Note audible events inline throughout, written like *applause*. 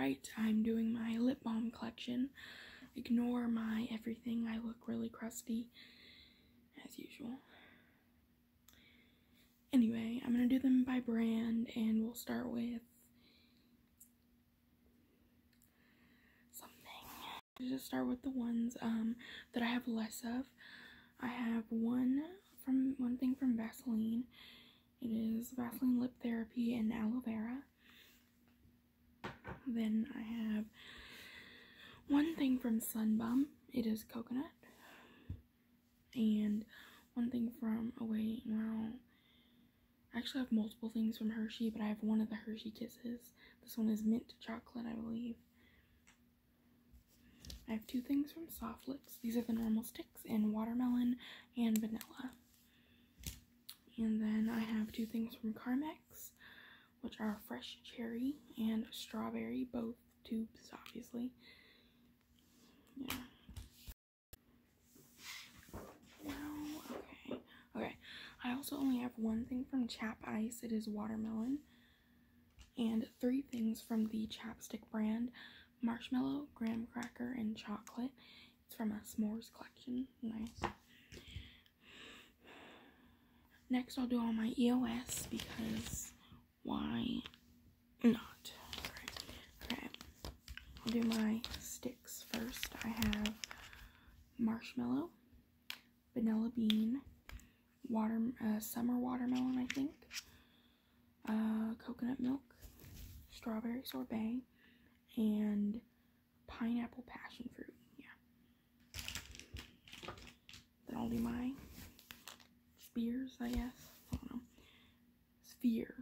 Right, I'm doing my lip balm collection. Ignore my everything, I look really crusty, as usual. Anyway, I'm gonna do them by brand, and we'll start with something. Just start with the ones um, that I have less of. I have one from one thing from Vaseline. It is Vaseline Lip Therapy and Aloe Vera. Then I have one thing from Sun Bum. It is coconut. And one thing from, oh wait, well, I actually have multiple things from Hershey, but I have one of the Hershey Kisses. This one is mint chocolate, I believe. I have two things from Soft Lips. These are the normal sticks in watermelon and vanilla. And then I have two things from Carmex which are fresh cherry and strawberry, both tubes, obviously. Yeah. okay. Okay. I also only have one thing from Chap Ice. It is watermelon. And three things from the Chapstick brand. Marshmallow, graham cracker, and chocolate. It's from a s'mores collection. Nice. Next, I'll do all my EOS because why not? Okay. I'll do my sticks first. I have marshmallow, vanilla bean, water, uh, summer watermelon, I think, uh, coconut milk, strawberry sorbet, and pineapple passion fruit. Yeah. Then I'll do my spears, I guess. I don't know. Sphere.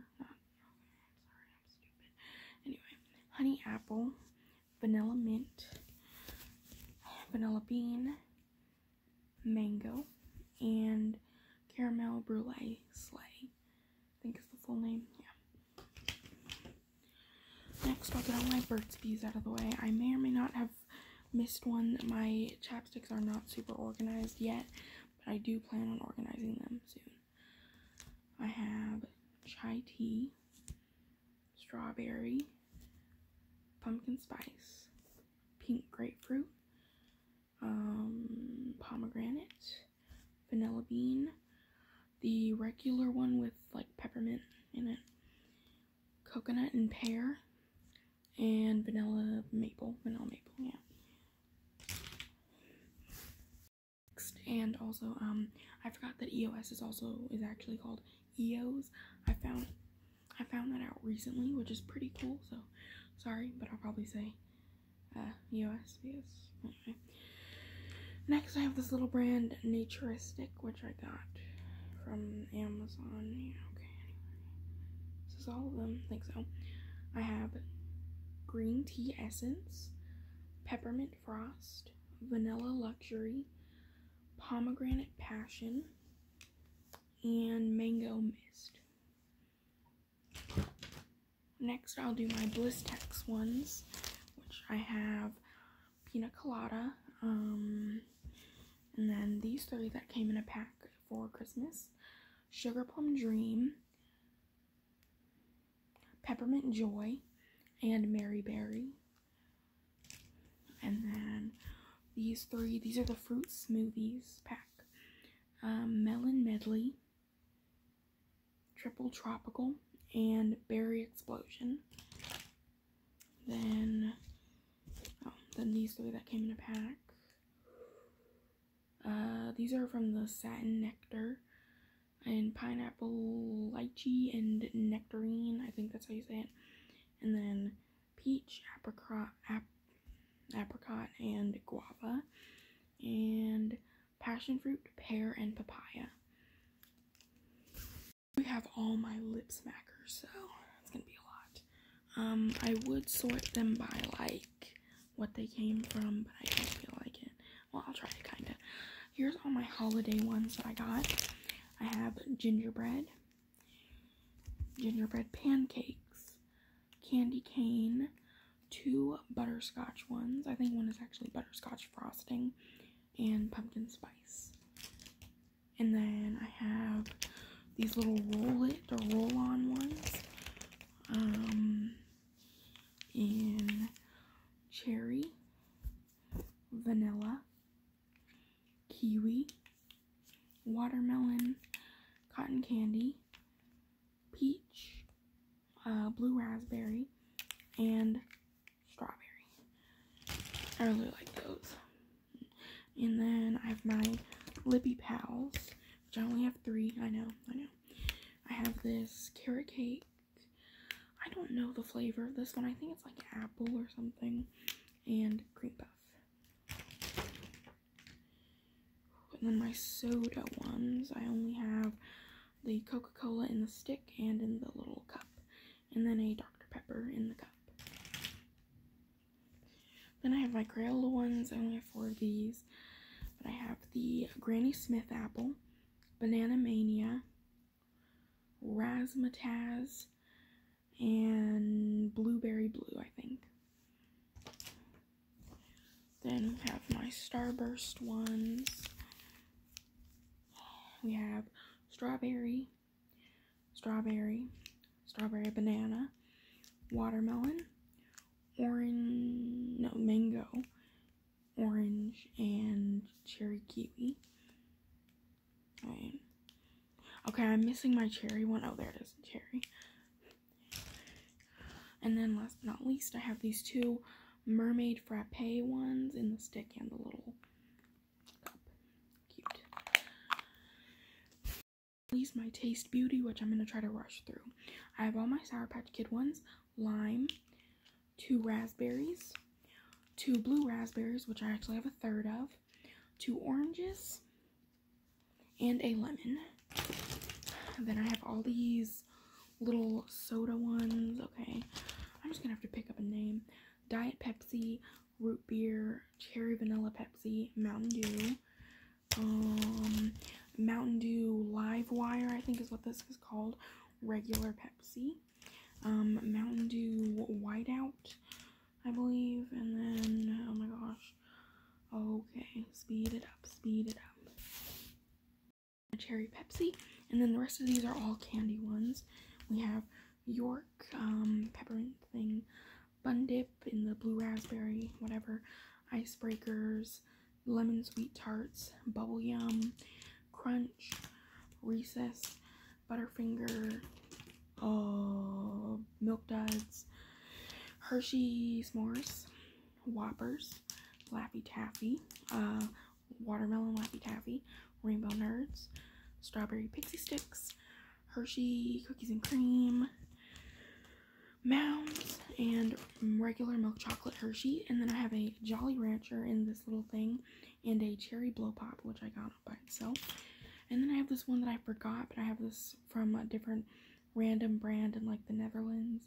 Honey apple, vanilla mint, vanilla bean, mango, and caramel brulee sleigh. I think is the full name. Yeah. Next, I'll get all my Burt's Bees out of the way. I may or may not have missed one. My chapsticks are not super organized yet, but I do plan on organizing them soon. I have chai tea, strawberry, pumpkin spice, pink grapefruit, um, pomegranate, vanilla bean, the regular one with like peppermint in it, coconut and pear, and vanilla maple, vanilla maple, yeah. Next, and also, um, I forgot that EOS is also, is actually called EOS. I found, I found that out recently, which is pretty cool, so Sorry, but I'll probably say uh, anyway. Next, I have this little brand Naturistick, which I got from Amazon. Yeah, okay, anyway. This is all of them. I think so. I have green tea essence, peppermint frost, vanilla luxury, pomegranate passion, and mango mist. Next, I'll do my Bliss Blistex ones, which I have Pina Colada, um, and then these three that came in a pack for Christmas. Sugar Plum Dream, Peppermint Joy, and Merry Berry. And then these three, these are the fruit smoothies pack. Um, Melon Medley, Triple Tropical, and Berry Explosion. Then, oh, then these three that came in a pack. Uh, these are from the Satin Nectar and Pineapple Lychee and Nectarine. I think that's how you say it. And then Peach, Apricot, ap apricot and Guava. And Passion Fruit, Pear, and Papaya. We have all my lip smackers so it's gonna be a lot. Um, I would sort them by like what they came from, but I don't feel like it. Well, I'll try to kind of. Here's all my holiday ones that I got. I have gingerbread, gingerbread pancakes, candy cane, two butterscotch ones. I think one is actually butterscotch frosting, and pumpkin spice. And then I have these little roll it or roll on ones. Um, in cherry, vanilla, kiwi, watermelon, cotton candy, peach, uh, blue raspberry, and strawberry. I really like those. And then I have my Lippy Pals, which I only have three. I know, I know. I have this carrot cake. I don't know the flavor of this one. I think it's like apple or something. And cream puff. And then my soda ones, I only have the Coca-Cola in the stick and in the little cup. And then a Dr. Pepper in the cup. Then I have my Crayola ones. I only have four of these. But I have the Granny Smith apple, Banana Mania, Razzmatazz, and Blueberry Blue, I think. Then we have my Starburst ones. We have strawberry, strawberry, strawberry banana, watermelon, orange, no, mango, orange, and cherry kiwi. Okay, I'm missing my cherry one. Oh, there it is, cherry. And then last but not least, I have these two mermaid frappe ones in the stick and the little cup. Cute. Least my Taste Beauty, which I'm going to try to rush through. I have all my Sour Patch Kid ones, lime, two raspberries, two blue raspberries, which I actually have a third of, two oranges, and a lemon. And then I have all these little soda ones. Okay, I'm just gonna have to pick up a name. Diet Pepsi, root beer, cherry vanilla Pepsi, Mountain Dew, um, Mountain Dew Live Wire, I think is what this is called, regular Pepsi, um, Mountain Dew Whiteout, I believe, and then, oh my gosh, okay, speed it up, speed it up. Cherry Pepsi, and then the rest of these are all candy ones. We have York, um, peppermint thing, Fun Dip in the blue raspberry, whatever, Icebreakers, Lemon Sweet Tarts, Bubble Yum, Crunch, Recess, Butterfinger, uh, Milk Duds, Hershey S'mores, Whoppers, Laffy Taffy, uh, Watermelon Laffy Taffy, Rainbow Nerds, Strawberry Pixy Stix, Hershey Cookies and Cream, Mounds, and regular milk chocolate Hershey. And then I have a Jolly Rancher in this little thing, and a Cherry Blow Pop, which I got by itself. And then I have this one that I forgot, but I have this from a different random brand in like the Netherlands.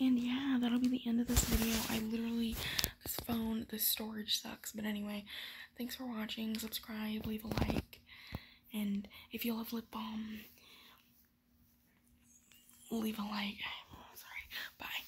And yeah, that'll be the end of this video. I literally, this phone, this storage sucks. But anyway, thanks for watching. Subscribe, leave a like. And if you love lip balm, leave a like. *sighs* Sorry. Bye.